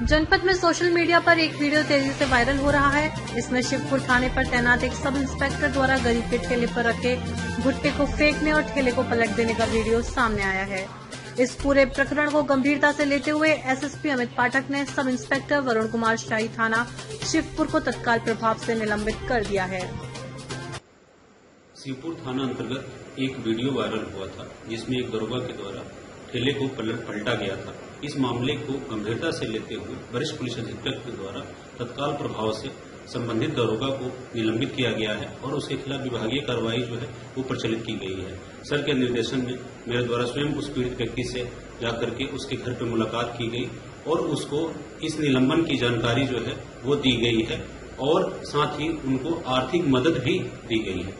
जनपद में social media पर एक वीडियो तेज़ी से वायरल हो रहा है। इसमें शिवपुर थाने पर तैनात एक सब इंस्पेक्टर द्वारा गरीब के ठेले पर रखे भुट्टे को फेंकने और ठेले को पलट देने का वीडियो सामने आया है। इस पूरे प्रकरण को गंभीरता से लेते हुए एसएसपी अमित पाठक ने सब इंस्पेक्टर वरुण कुमार शाही थाना शिवपुर को तत्काल प्रभाव से निलंबित कर दिया है। शिवपुर थाना अंतर्गत एक वीडियो वायरल हुआ था, जिसमें एक दरोगा के द्वारा ठेले को पलट गया था। इस मामले को गंभीरता से लेते हुए वरिष्ठ पुलिस अधीक्षक के द्वारा तत्काल प्रभाव से संबंधित दरोगा को निलंबित किया गया है और उसके खिलाफ विभागीय कार्रवाई जो है, वो प्रचलित की गई है। सर के निर्देशन में मेरे द्वारा स्वयं उस पीड़ित व्यक्ति से जाकर के उसके घर पर मुलाकात की गई और उसको इस निलंबन की जानकारी जो है, वो दी गई है और साथ ही उनको आर्थिक मदद भी दी गई है।